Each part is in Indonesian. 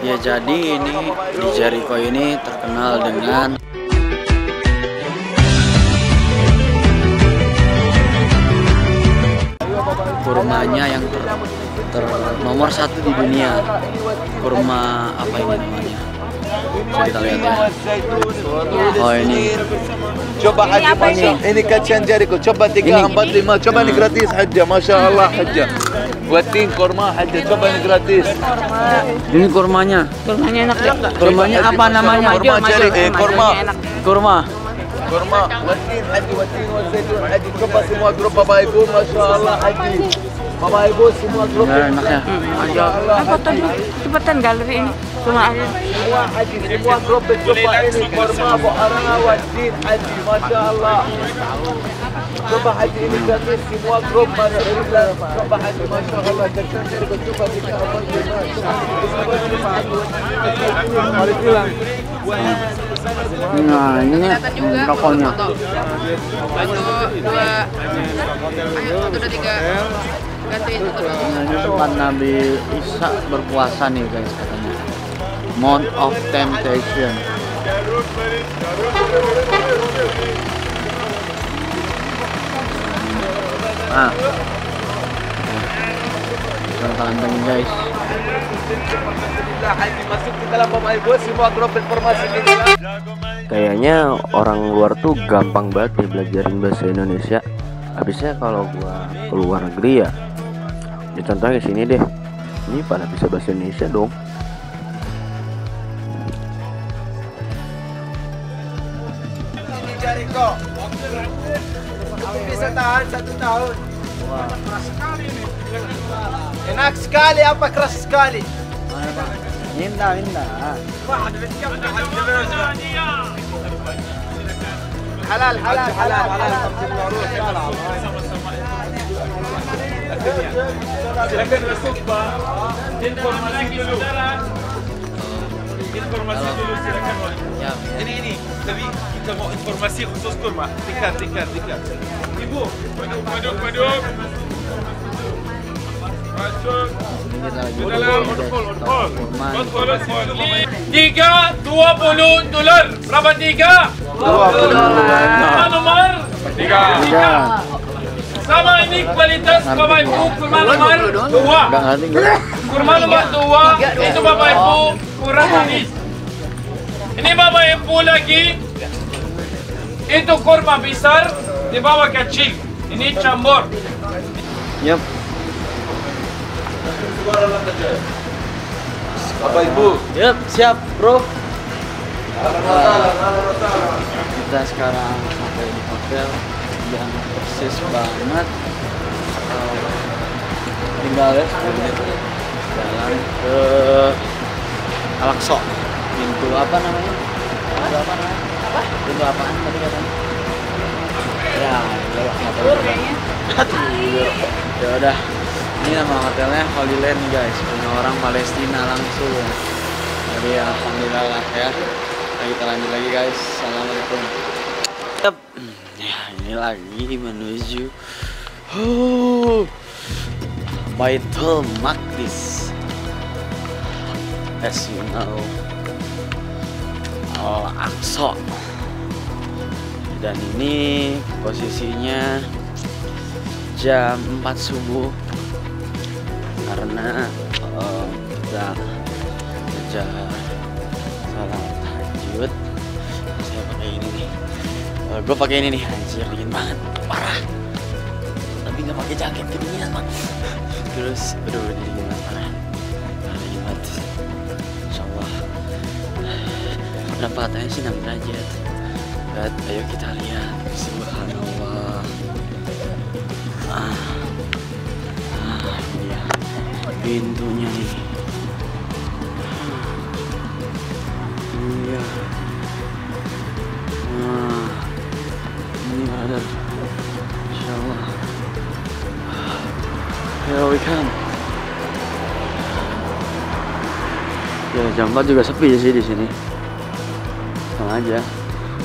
Ya jadi ini di Jericho ini terkenal dengan kurmanya yang ter, ter nomor satu di dunia. Kurma apa ini namanya? Bisa kita lihat ya. Oh ini. Coba Haji Masya Ini? Kacian Jericho. Coba tiga, empat, lima. Coba ini gratis Hajjah Masya Allah Hajjah Buatin korma Hajjah Coba ini gratis ini kurmanya. Kurmanya enak deh. Kurmanya apa namanya? Korma Jeri Eh korma Kurma. Korma Watin Haji Watin Wazaitun Haji Coba semua grup Bapak Ibu Masya Allah Haji Bapak Ibu semua grup Ya, enak ya. Masya Allah foto dulu. Cepetan galeri ini. Cuma aku. Semua Haji Semua grup Coba ini Korma Buhara Watin Haji Masya Allah Coba Haji ini gratis Semua grup Coba Haji Masya Allah Kacian Jericho Coba tiga, empat, lima Coba Nah, ini nih rokoknya. Satu, dua. Ayo, satu, dua, tiga. Gantiin satu, dua. Nah, ini tempat Nabi Isa berpuasa nih guys katanya. Mount of Temptation. Grup informasi kita Kayaknya orang luar tuh gampang banget nih belajarin bahasa Indonesia. Habisnya kalau gua ke luar negeri ya, ya contohnya sini deh. Ini pada bisa bahasa Indonesia dong. Ini Jericho Aku bisa tahan satu tahun Enak sekali apa keras sekali. Minta, minta. halal halal halal halal Silakan masuk Pak. Informasi dulu. Informasi dulu silakan Pak. Ya, Ini ini, tapi kita mau informasi khusus kurma. Tikar, tikar, tikar. Ibu, maduk, maduk, maduk. Masuk. ini kita lagi Ke dalam, on hold, on kurma. On hold. Tiga, dua puluh dolar. Berapa tiga? Berapa nomor? Tiga. Tiga. Sama ini kualitas Bapak Ibu kurma nomor dua. Enggak. Kurma nomor dua itu Bapak Ibu kurang manis. Ini Bapak Ibu lagi itu kurma besar di bawah kecil. Ini campur. Yep. Bapak Ibu Yep, siap, Bro. Kita sekarang sampai di hotel yang persis banget. Eh, tinggal ya 10 menit jalan ke Alakso. Pintu apa namanya? Pintu apa namanya? Apa? Pintu apaan tadi katanya? Ya, lewat ya udah. Ini nama hotelnya Holy Land guys, punya orang Palestina langsung. Jadi alhamdulillah lah ya. Nah, kita lanjut lagi guys. Assalamualaikum. Yep. Ya ini lagi menuju oh, Baitul Maqdis. As you know, Al Aqsa. Dan ini posisinya jam 4 subuh karena eh, kita kerja salat tahajud saya pakai ini nih gue pakai ini nih anjir dingin banget parah nggak pakai jaket kedinginan man terus aduh ini dingin banget parah. Banget insyaallah. Berapa katanya sih 6 derajat Bet, ayo kita lihat. Subhanallah. Ah. Ah dia pintunya nih. Iya. Nah ini ada here we come ya jam 4 juga sepi sih di sini. Sama aja.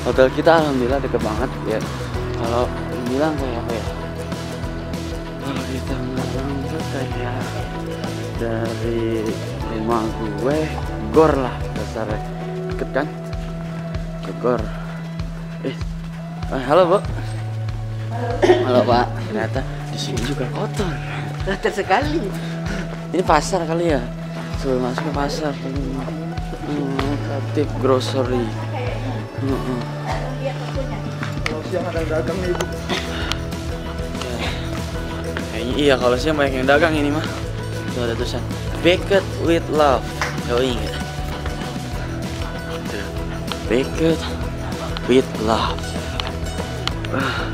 Hotel kita alhamdulillah deket banget ya. Kalau bilang kayak apa ya? Kalau kita ngomong tuh kayak dari rumah gue gor lah dasarnya. Deket kan? Ke gor. Eh eh, halo bu. Halo pak. Ternyata di sini juga kotor kotor sekali ini pasar kali ya sebelum masuk ke pasar hmm, kreatif grocery Hmm, siang ada dagang nih. Kayaknya iya kalau siang banyak yang dagang ini mah. Tuh ada tulisan Baked with love. Enggak? Tuh. Baked with love. Ah,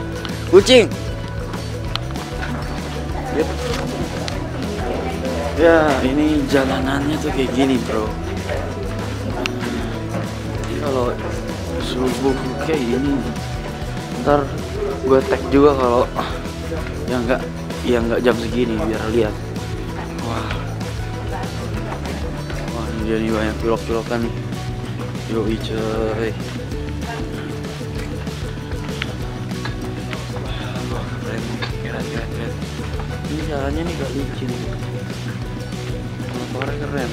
Kucing. Ya, ini jalanannya tuh kayak gini, Bro. Jadi kalau subuh kayak gini ntar gue tag juga kalau yang enggak yang enggak jam segini biar lihat. Wah. Wah ini jadi banyak pilok-pilokan nih. Yoi coy. Keren keren keren ini jalannya nih gak licin. Motornya keren.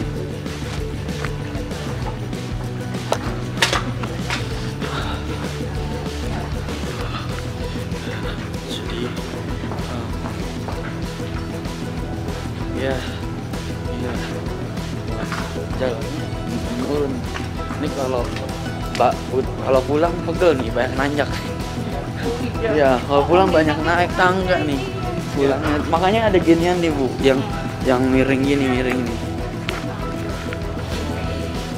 Jadi um, ya iya. Jalannya turun. Ini kalau pak kalau pulang pegel nih banyak nanjak. Ya kalau pulang banyak naik tangga nih pulangnya. Makanya ada ginian nih bu yang yang miring gini miring nih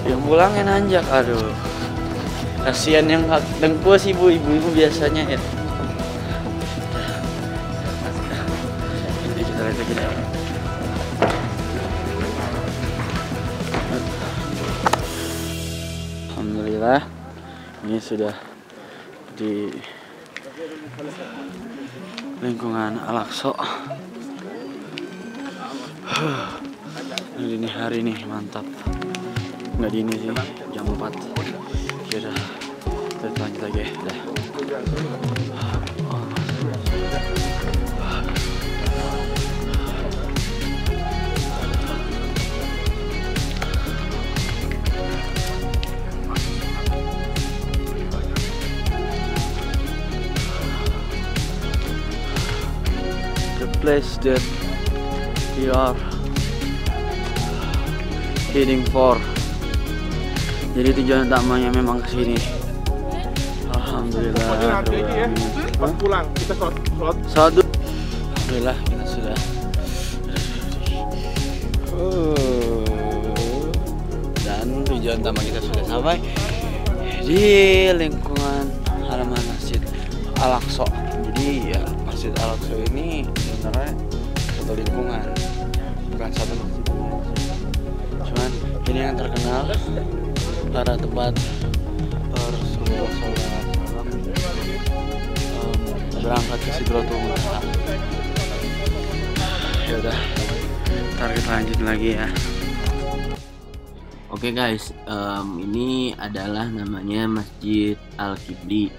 yang pulangnya nanjak aduh. Kasihan yang dengkul sih bu ibu-ibu biasanya ya. Ini. Alhamdulillah ini sudah di lingkungan Alakso. Ini hari nih mantap. Nggak dini sih jam 4 Ya udah kita lanjut lagi ya. Place that we are heading for. Jadi tujuan utamanya memang ke sini. Alhamdulillah. Ya, pas pulang kita sholat, sholat Satu. Alhamdulillah kita sudah. Oh. Dan tujuan utama kita sudah sampai di lingkungan halaman Masjid Al-Aqsa. Jadi ya Masjid Al-Aqsa ini sebenarnya satu lingkungan, bukan satu masjid. Cuman ini yang terkenal karena tempat Rasulullah SAW em, berangkat ke Sidratul Muntaha. Ya udah, ntar kita lanjut lagi ya. Oke guys, em, ini adalah namanya Masjid Al Kibli.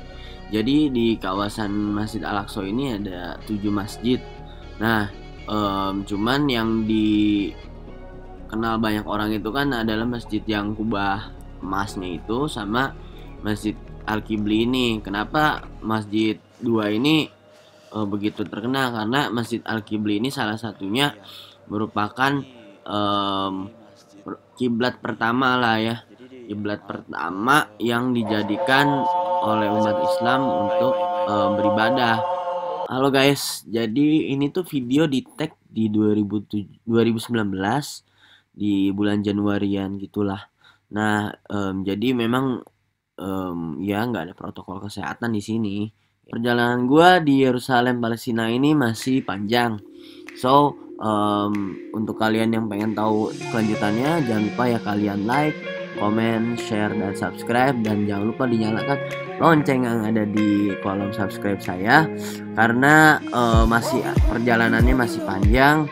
Jadi di kawasan Masjid Al Aqsa ini ada tujuh masjid. Nah, em, cuman yang dikenal banyak orang itu kan adalah masjid yang kubah emasnya itu sama Masjid Al Kibli ini. Kenapa masjid dua ini eh, begitu terkenal? Karena Masjid Al Kibli ini salah satunya merupakan em, kiblat pertama lah ya kiblat pertama yang dijadikan oleh umat Islam untuk eh, beribadah halo guys. Jadi ini tuh video di tag di 2007 2019 di bulan Januarian gitulah. Nah em, jadi memang em, ya nggak ada protokol kesehatan di sini. Perjalanan gua di Yerusalem Palestina ini masih panjang. So em, untuk kalian yang pengen tahu kelanjutannya jangan lupa ya kalian like komen share dan subscribe. Dan jangan lupa dinyalakan lonceng yang ada di kolom subscribe saya. Karena eh, masih perjalanannya masih panjang.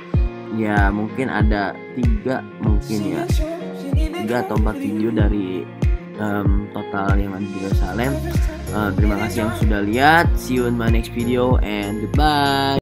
Ya mungkin ada tiga mungkin ya. Tiga atau empat video dari em, total yang ada di Yerusalem Eh, terima kasih yang sudah lihat. See you in my next video and goodbye